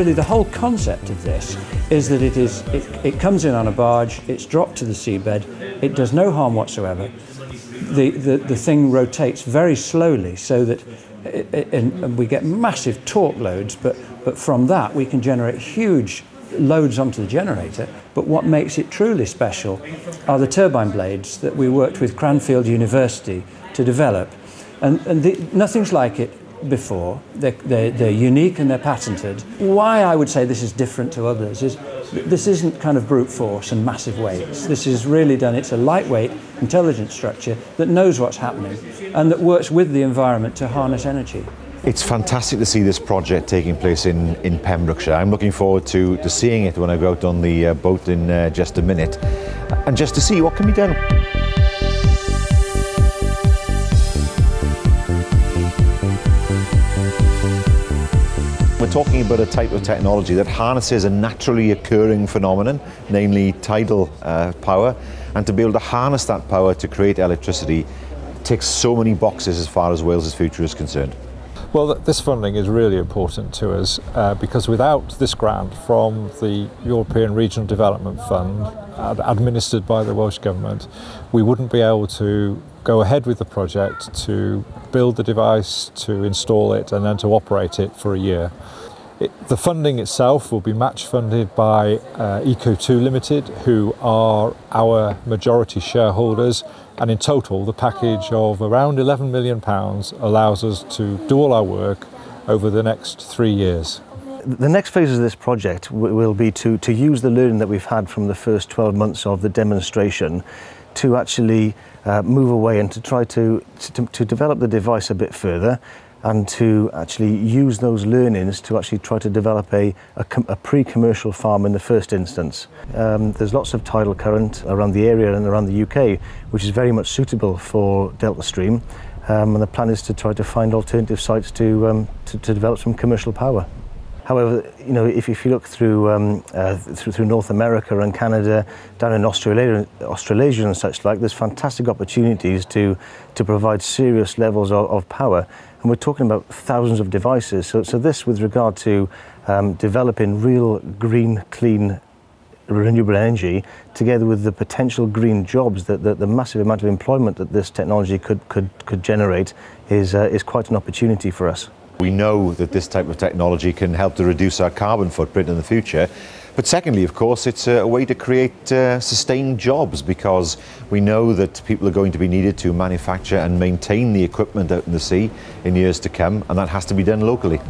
really the whole concept of this is that it is it, it comes in on a barge, it's dropped to the seabed, it does no harm whatsoever. The, the, the thing rotates very slowly so that it, it, and we get massive torque loads, but, but from that we can generate huge loads onto the generator. But what makes it truly special are the turbine blades that we worked with Cranfield University to develop. And, and the, nothing's like it before. They're, they're, they're unique and they're patented. Why I would say this is different to others is this isn't kind of brute force and massive weights. This is really done, it's a lightweight, intelligent structure that knows what's happening and that works with the environment to harness energy. It's fantastic to see this project taking place in, in Pembrokeshire. I'm looking forward to, to seeing it when I go out on the uh, boat in uh, just a minute and just to see what can be done. We're talking about a type of technology that harnesses a naturally occurring phenomenon, namely tidal uh, power, and to be able to harness that power to create electricity ticks so many boxes as far as Wales's future is concerned. Well, this funding is really important to us uh, because without this grant from the European Regional Development Fund, ad- administered by the Welsh Government, we wouldn't be able to go ahead with the project to build the device, to install it, and then to operate it for a year. It, the funding itself will be match funded by uh, Eco2 Limited, who are our majority shareholders, and in total, the package of around 11 million pounds allows us to do all our work over the next three years. The next phase of this project will be to, to use the learning that we've had from the first 12 months of the demonstration to actually uh, move away and to try to, to, to develop the device a bit further and to actually use those learnings to actually try to develop a, a, a pre-commercial farm in the first instance. Um, there's lots of tidal current around the area and around the UK, which is very much suitable for Delta Stream. Um, and the plan is to try to find alternative sites to, um, to, to develop some commercial power. However, you know, if, if you look through, um, uh, through through North America and Canada, down in Australia, Australasia and such like, there's fantastic opportunities to to provide serious levels of, of power, and we're talking about thousands of devices. So, so this, with regard to um, developing real green, clean renewable energy together with the potential green jobs that, that the massive amount of employment that this technology could, could, could generate is, uh, is quite an opportunity for us. We know that this type of technology can help to reduce our carbon footprint in the future. But secondly, of course, it's a way to create uh, sustained jobs because we know that people are going to be needed to manufacture and maintain the equipment out in the sea in years to come, and that has to be done locally.